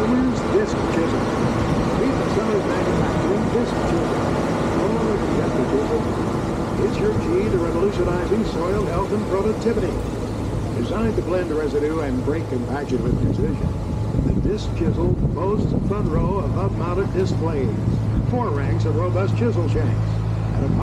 This Chisel. Meet the Summers Manufacturing Disc Chisel. Oh, get the chisel. It's your key to revolutionizing soil health and productivity. Designed to blend residue and break compaction with precision, the Disc Chisel boasts a front row of up-mounted disc blades, four ranks of robust chisel shanks, and a